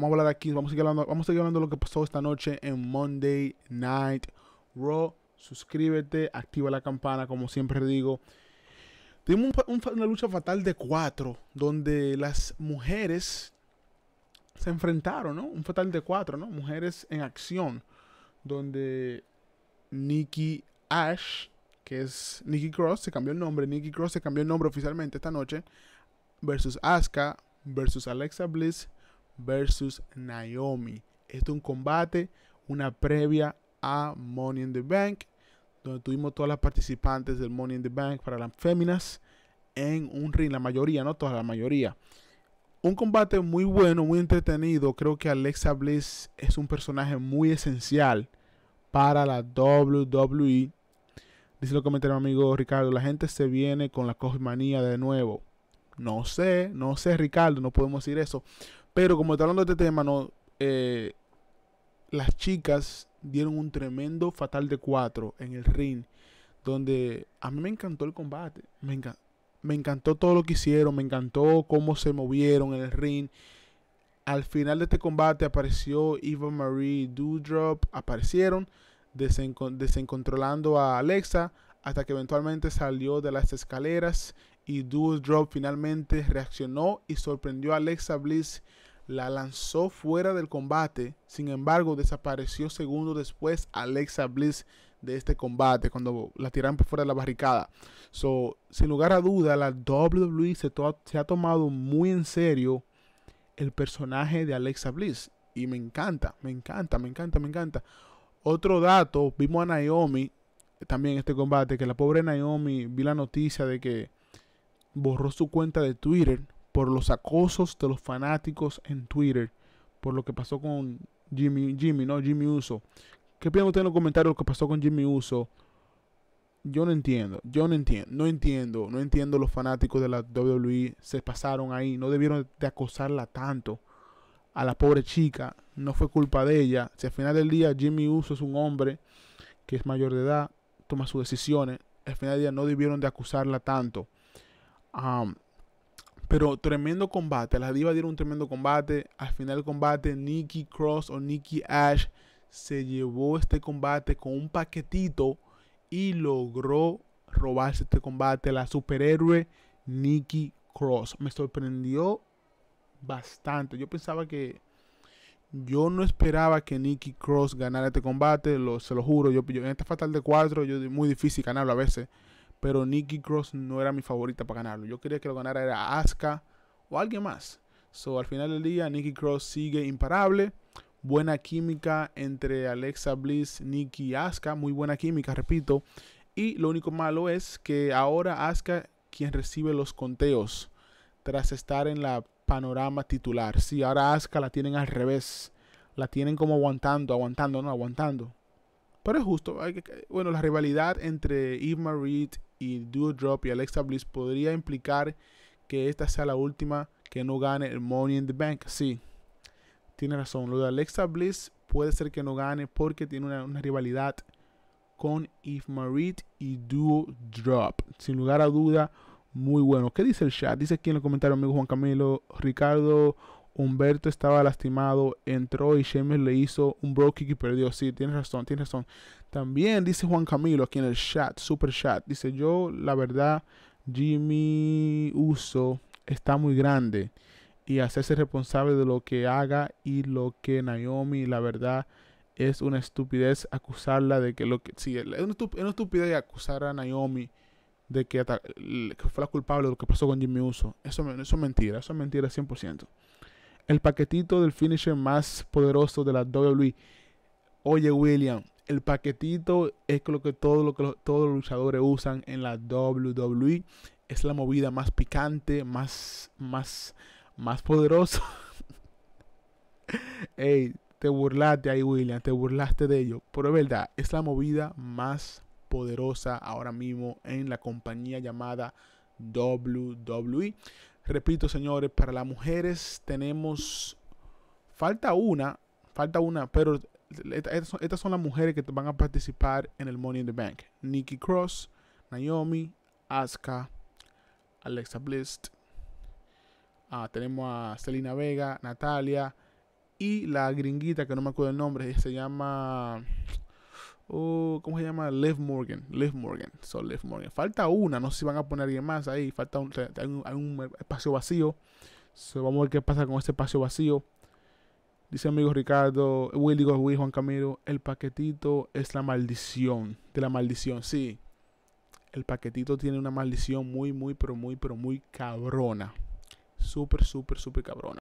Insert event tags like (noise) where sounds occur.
Vamos a hablar aquí, vamos a seguir hablando, vamos a seguir hablando de lo que pasó esta noche en Monday Night Raw. Suscríbete, activa la campana, como siempre digo. Tuvimos una lucha fatal de cuatro, donde las mujeres se enfrentaron, ¿no? Un fatal de cuatro, ¿no? Mujeres en acción, donde Nikki Ash, que es Nikki Cross, se cambió el nombre, Nikki Cross se cambió el nombre oficialmente esta noche, versus Asuka, versus Alexa Bliss, versus Naomi. Esto es un combate, una previa a Money in the Bank, donde tuvimos todas las participantes del Money in the Bank para las féminas en un ring, la mayoría, no toda la mayoría. Un combate muy bueno, muy entretenido. Creo que Alexa Bliss es un personaje muy esencial para la WWE. Dice lo comentario mi amigo Ricardo, la gente se viene con la manía de nuevo. No sé, no sé Ricardo, no podemos decir eso. Pero como está hablando de este tema, no, eh, las chicas dieron un tremendo fatal de cuatro en el ring. Donde a mí me encantó el combate. Me, me encantó todo lo que hicieron. Me encantó cómo se movieron en el ring. Al final de este combate apareció Eva Marie Doudrop. Aparecieron desencontrolando a Alexa. Hasta que eventualmente salió de las escaleras. Y Doudrop finalmente reaccionó y sorprendió a Alexa Bliss la lanzó fuera del combate. Sin embargo, desapareció segundos después Alexa Bliss de este combate cuando la tiraron por fuera de la barricada. So, sin lugar a duda, la WWE se, se ha tomado muy en serio el personaje de Alexa Bliss. Y me encanta, me encanta, me encanta, me encanta. Otro dato, vimos a Naomi también en este combate, que la pobre Naomi vi la noticia de que borró su cuenta de Twitter por los acosos de los fanáticos en Twitter, por lo que pasó con Jimmy, Jimmy, ¿no? Jimmy Uso. ¿Qué piensan ustedes en los comentarios lo que pasó con Jimmy Uso? Yo no entiendo, yo no entiendo, no entiendo, no entiendo los fanáticos de la WWE se pasaron ahí, no debieron de acosarla tanto a la pobre chica, no fue culpa de ella. Si al final del día Jimmy Uso es un hombre que es mayor de edad, toma sus decisiones, al final del día no debieron de acusarla tanto. Pero tremendo combate. Las divas dieron un tremendo combate. Al final del combate, Nikki Cross o Nikki Ash se llevó este combate con un paquetito y logró robarse este combate. La superhéroe Nikki Cross. Me sorprendió bastante. Yo pensaba que. Yo no esperaba que Nikki Cross ganara este combate. Se lo juro. Yo, en esta fatal de 4, yo muy difícil ganarlo a veces pero Nikki Cross no era mi favorita para ganarlo. Yo quería que lo ganara era Asuka o alguien más. So, al final del día, Nikki Cross sigue imparable. Buena química entre Alexa Bliss, Nikki y Asuka. Muy buena química, repito. Y lo único malo es que ahora Asuka quien recibe los conteos tras estar en la panorama titular. Sí, ahora Asuka la tienen al revés. La tienen como aguantando, aguantando, no aguantando. Pero es justo. Bueno, la rivalidad entre Eve Marie y Drop y Alexa Bliss podría implicar que esta sea la última que no gane el Money in the Bank. Sí, tiene razón. Lo de Alexa Bliss puede ser que no gane porque tiene una, rivalidad con Eve Marie y Drop. Sin lugar a duda, muy bueno. ¿Qué dice el chat? Dice aquí en los comentarios, amigo Juan Camilo, Ricardo Humberto estaba lastimado, entró y Sheamus le hizo un bro y perdió. Sí, tienes razón, tienes razón. También dice Juan Camilo aquí en el chat, super chat. Dice yo, la verdad, Jimmy Uso está muy grande y hacerse responsable de lo que haga y lo que Naomi, la verdad, es una estupidez acusarla de que lo que... Sí, es una, estupidez acusar a Naomi de que, fue la culpable de lo que pasó con Jimmy Uso. Eso, eso es mentira, eso es mentira 100% el paquetito del finisher más poderoso de la WWE. Oye, William, el paquetito es lo que, lo todos los luchadores usan en la WWE. Es la movida más picante, más, más, más poderosa. (laughs) Ey, te burlaste ahí, William, te burlaste de ello. Pero es verdad, es la movida más poderosa ahora mismo en la compañía llamada WWE. Repito, señores, para las mujeres tenemos. Falta una, falta una, pero estas son, las mujeres que van a participar en el Money in the Bank: Nikki Cross, Naomi, Asuka, Alexa Bliss. Ah, tenemos a Selena Vega, Natalia Y la gringuita, que no me acuerdo el nombre, se llama... Oh, ¿Cómo se llama? Liv Morgan. Liv Morgan. So, Liv Morgan. Falta una. No sé si van a poner alguien más ahí. Falta un, hay un, un espacio vacío. So, vamos a ver qué pasa con ese espacio vacío. Dice amigo Ricardo, Will, digo Will, Juan Camilo, el paquetito es la maldición, de la maldición, sí. El paquetito tiene una maldición muy, muy, pero muy, pero muy cabrona. Súper, súper, súper cabrona.